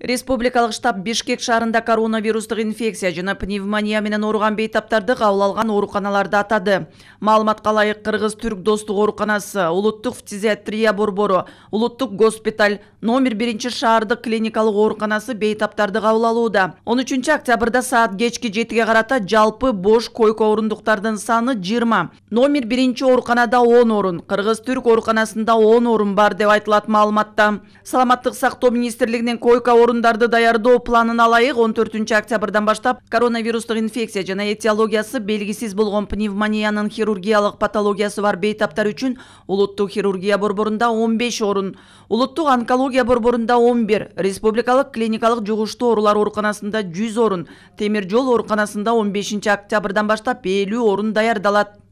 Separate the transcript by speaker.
Speaker 1: республикалык штаб бишкек шаарында коронавирустук инфекция жана пневмония менен ооруган бейтаптарды кабыл алган ооруканаларды атады. Маалыматка ылайык кыргыз түрк достук ооруканасы улуттук фтизиатрия борбору улуттук госпиталь номер биринчи шаардык клиникалык ооруканасы бейтаптарды кабыл алууда. Он үчүнчү октябрда саат кечки жетиге карата жалпы бош койко орундуктардын саны жыйырма. Номер биринчи ооруканада он орун кыргыз түрк ооруканасында он орун бар деп айтылат маалыматта. Саламаттык сактоо министрлигинин койко орундарды даярдоо планына ылайык он төртүнчү октябрдан баштап коронавирустук инфекция жана этиологиясы белгисиз болгон пневмониянын хирургиялык патологиясы бар бейтаптар үчүн улуттук хирургия борборунда он беш орун улуттук онкология борборунда он бир республикалык клиникалык жугуштуу оорулар ооруканасында жүз орун темир жол ооруканасында он бешинчи октябрдан баштап элүү орун даярдалат